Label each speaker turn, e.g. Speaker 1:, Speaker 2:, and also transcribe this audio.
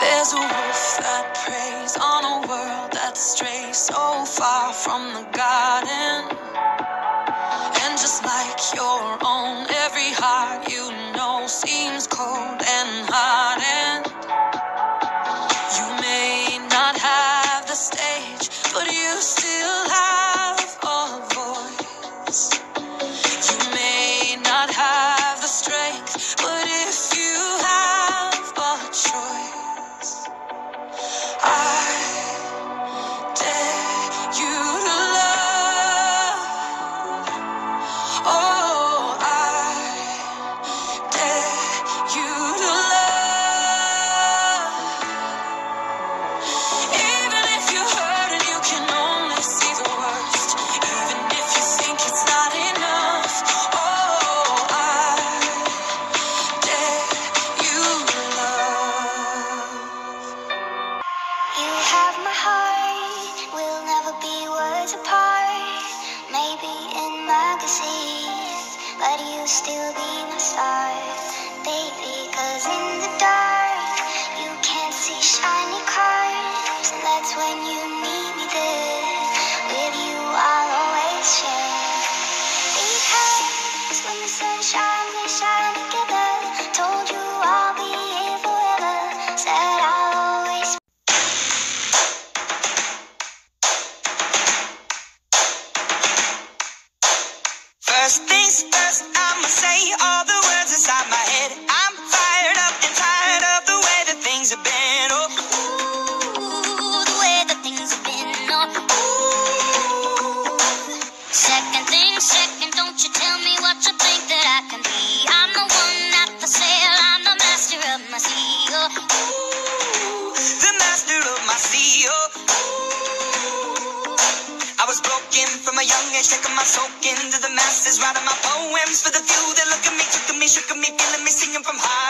Speaker 1: There's a wolf that preys on a world that strays so far from the garden. And just like your own, every heart you know seems cold
Speaker 2: magazines, but you still be my star, baby. Cause in the dark, you can't see shiny cars, and that's when you need me there. With you, I'll always share. Because when the sun shines, we shine together.
Speaker 3: First things first, I'ma say all the words inside my head. I'm fired up and tired of the way that things have been. Oh,
Speaker 2: the way that things have been. Oh. Second thing, second, don't you tell me what you
Speaker 3: Broken from a young age, taking my soak into the masses, writing my poems for the few that look at me, took at me, shook at me, feeling me, singing from heartache.